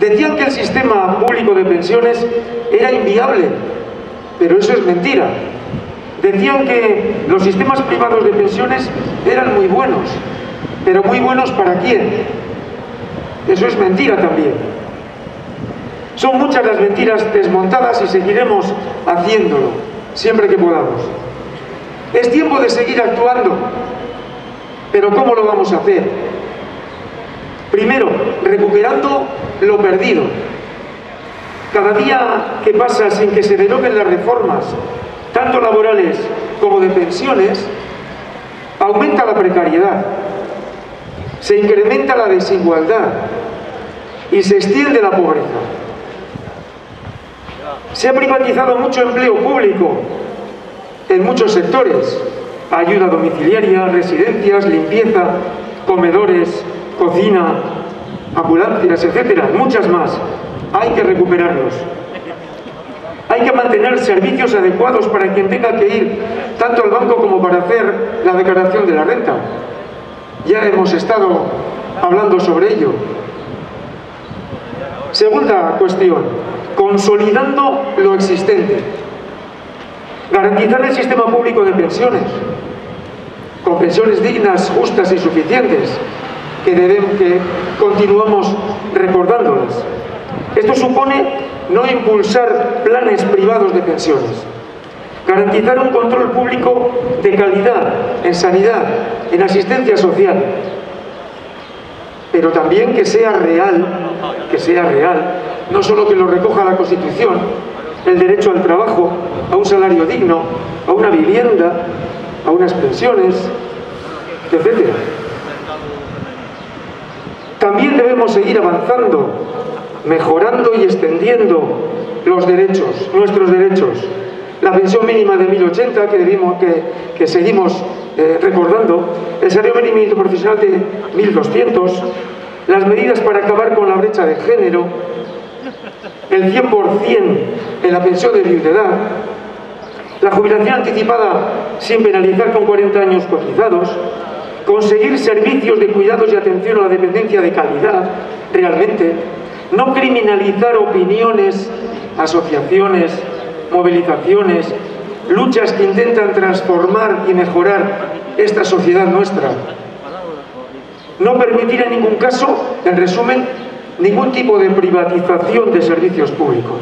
Decían que el sistema público de pensiones era inviable, pero eso es mentira. Decían que los sistemas privados de pensiones eran muy buenos, pero muy buenos para quién? Eso es mentira también. Son muchas las mentiras desmontadas y seguiremos haciéndolo, siempre que podamos. Es tiempo de seguir actuando, pero ¿cómo lo vamos a hacer? Primero, recuperando lo perdido. Cada día que pasa sin que se deroguen las reformas, tanto laborales como de pensiones, aumenta la precariedad, se incrementa la desigualdad y se extiende la pobreza. Se ha privatizado mucho empleo público en muchos sectores, ayuda domiciliaria, residencias, limpieza, comedores, cocina, ambulancias, etcétera, muchas más. Hay que recuperarlos. Hay que mantener servicios adecuados para quien tenga que ir tanto al banco como para hacer la declaración de la renta. Ya hemos estado hablando sobre ello. Segunda cuestión, consolidando lo existente. Garantizar el sistema público de pensiones, con pensiones dignas, justas y suficientes, que, debemos, que continuamos recordándolas. Esto supone no impulsar planes privados de pensiones, garantizar un control público de calidad en sanidad, en asistencia social, pero también que sea real, que sea real, no solo que lo recoja la Constitución, el derecho al trabajo, a un salario digno, a una vivienda, a unas pensiones, etcétera. También debemos seguir avanzando, mejorando y extendiendo los derechos, nuestros derechos. La pensión mínima de 1080 que, que seguimos eh, recordando, el salario mínimo profesional de 1200, las medidas para acabar con la brecha de género, el 100% en la pensión de viudedad, la jubilación anticipada sin penalizar con 40 años cotizados, conseguir servicios de cuidados y atención a la dependencia de calidad, realmente, no criminalizar opiniones, asociaciones, movilizaciones, luchas que intentan transformar y mejorar esta sociedad nuestra. No permitir en ningún caso, en resumen, ningún tipo de privatización de servicios públicos.